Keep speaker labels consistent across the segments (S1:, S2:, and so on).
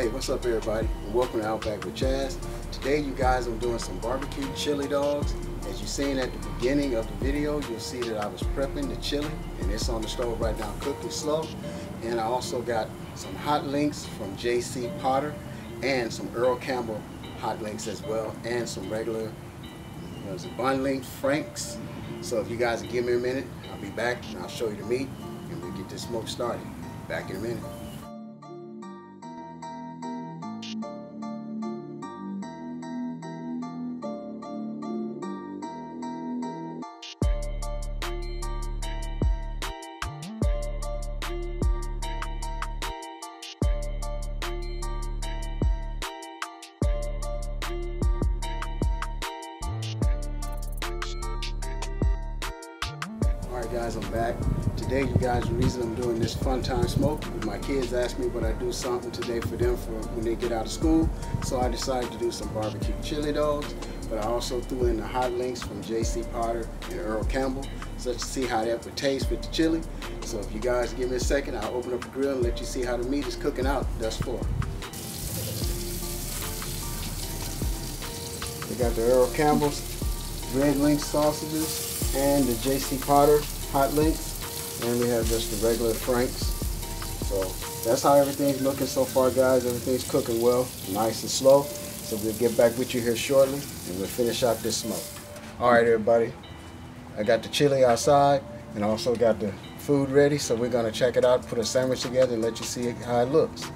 S1: Hey, what's up everybody? Welcome to Outback with Chaz. Today you guys I'm doing some barbecue chili dogs. As you seen at the beginning of the video, you'll see that I was prepping the chili and it's on the stove right now cooking slow. And I also got some hot links from JC Potter and some Earl Campbell hot links as well and some regular you know, bun length franks. So if you guys give me a minute, I'll be back and I'll show you the meat and we'll get this smoke started. Back in a minute. Guys, I'm back. Today you guys, the reason I'm doing this fun time smoke, my kids asked me would I do something today for them for when they get out of school. So I decided to do some barbecue chili dogs, but I also threw in the hot links from JC Potter and Earl Campbell, so to see how that would taste with the chili. So if you guys give me a second, I'll open up the grill and let you see how the meat is cooking out thus far. We got the Earl Campbell's red link sausages and the JC Potter hot links and we have just the regular Franks. So that's how everything's looking so far guys. Everything's cooking well nice and slow. So we'll get back with you here shortly and we'll finish out this smoke all right everybody. I got the chili outside and also got the food ready so we're gonna check it out put a sandwich together and let you see how it looks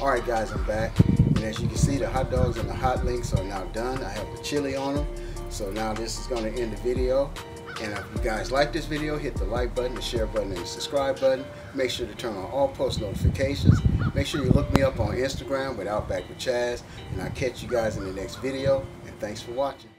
S1: All right, guys, I'm back. And as you can see, the hot dogs and the hot links are now done. I have the chili on them. So now this is gonna end the video. And if you guys like this video, hit the like button, the share button, and the subscribe button. Make sure to turn on all post notifications. Make sure you look me up on Instagram with Outback with Chaz. And I'll catch you guys in the next video. And thanks for watching.